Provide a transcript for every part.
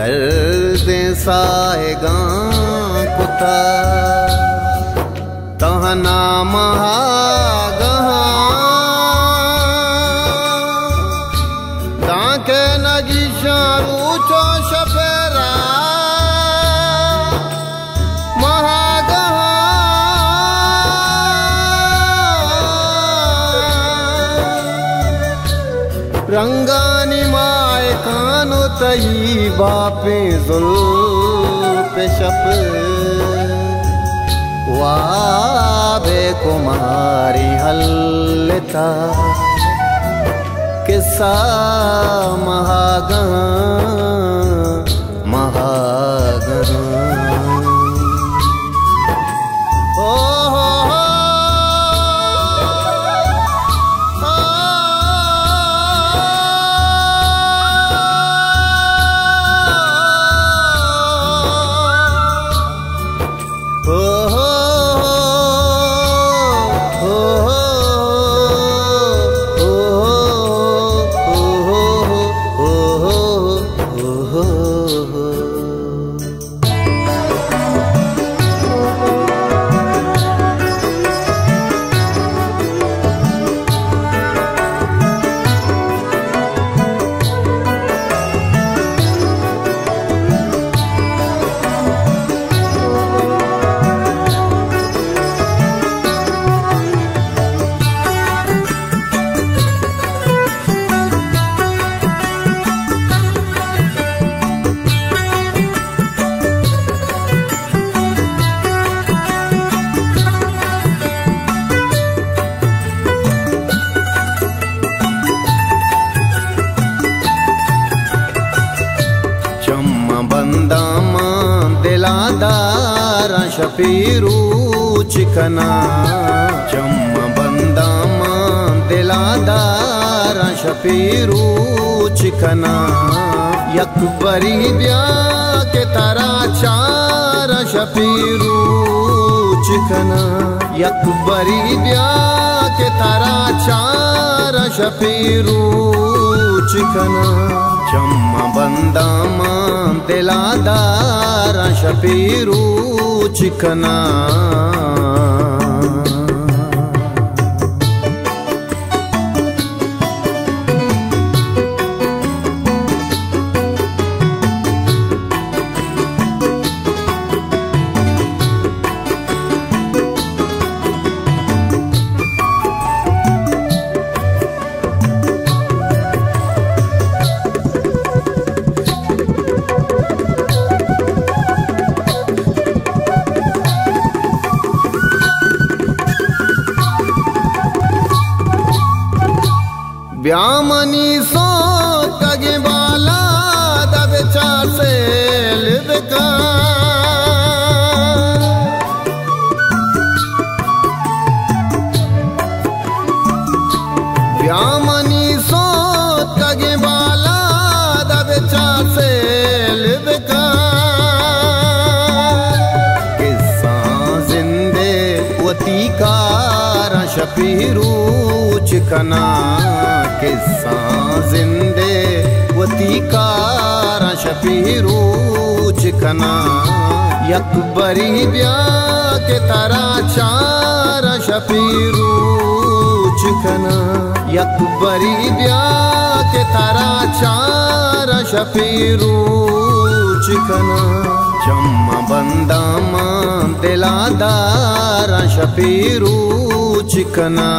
दर्द साए गुता तहना महा गहा कानो पे बापे जुल पे शप। वाबे कुमारी हल्लता किस्सा महागा चम्मा बंदामा दिलादार शपीरू चिकना। चम्मा बंदामा दिलादार शपीरू चिकना। यकबरी ब्या के तारा चार शपीरू चिकना। यकबरी ब्या के तारा चार शपीरू चिकना। चम्मा बंदामा दिलादार शपीरू चिकना ब्यामनी सो कगे बाला दब से ब्यामनी सो कगे बाला दब से लिदका किस्सा जिंदे वती किस्सा जिंदे वती कार शपीरू चिकना यकबरी ब्या के तारा चार शपीरू चिकना यकबरी ब्या के तारा चार शपीरू चिकना चम्मा बंदामा दिलादार शपीरू चिकना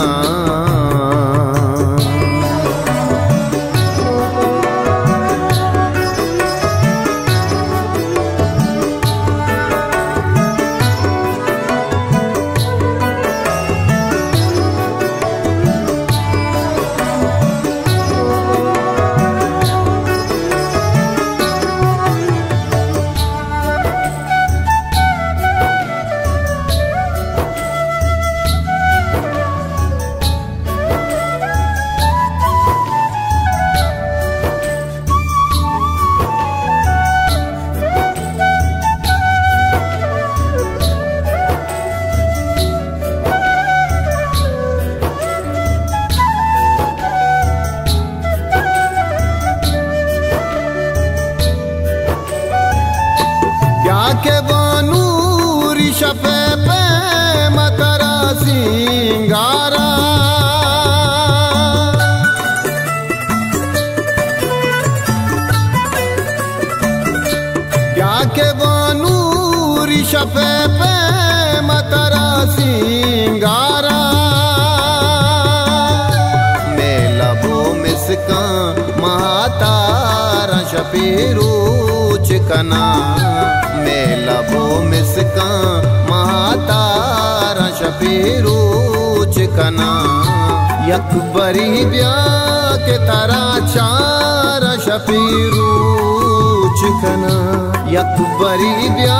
जफे पे मतरा सिंगारा। मैं लबो मिसका महातारा शपीरू चिकना। मैं लबो मिसका महातारा शपीरू कना यक बरी ब्या के तारा चार शपीरू चिकना। यकबरी ब्या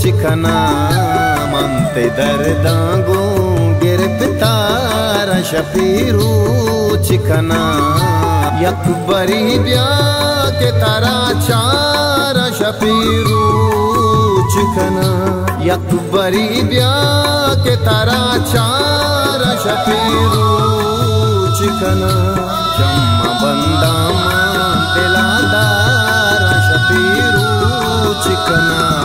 चिकना मनते दर्दांगो गिरफ़्तार शफीरू चिकना यकबरी ब्या के तारा चार, शफीरू चिकना यकबरी ब्या के तारा चार, शफीरू चिकना जम्मा बंदा दिलादार, शफीरू चिकना